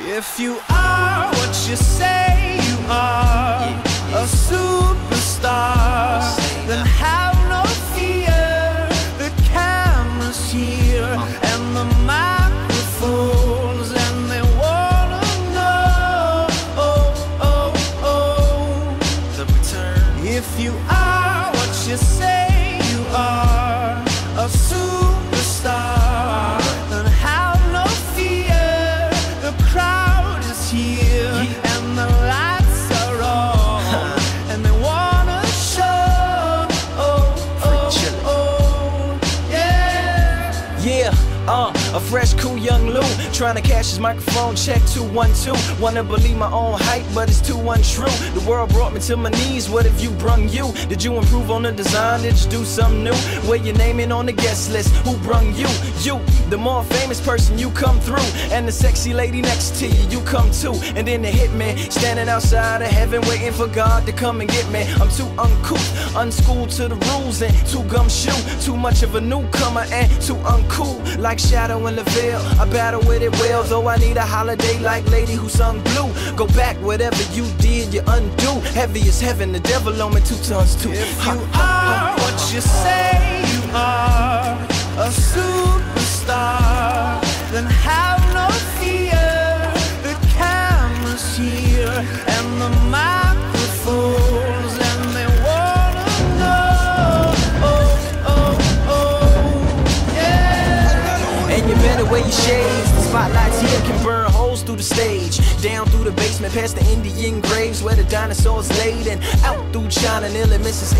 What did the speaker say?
If you are what you say you are, a superstar, then have no fear. The camera's here and the microphones, and they wanna know. Oh, oh, oh. The return. If you are what you say yeah. Uh, a fresh, cool young Lu trying to cash his microphone check 212. Wanna believe my own hype, but it's too untrue. The world brought me to my knees. What if you brung you? Did you improve on the design? Did you do something new? Where your name in on the guest list? Who brung you? You, the more famous person you come through, and the sexy lady next to you, you come too. And then the hitman standing outside of heaven, waiting for God to come and get me. I'm too uncouth, unschooled to the rules, and too gumshoe. Too much of a newcomer and too uncool, like Shadow in the veil. I battle with it well, though I need a holiday like Lady who sung blue. Go back, whatever you did, you undo. Heavy as heaven, the devil on me two tons too. If you are what you say you are, And you shades. The spotlights here can burn holes through the stage. Down through the basement, past the Indian graves where the dinosaurs laid. And out through China, nearly misses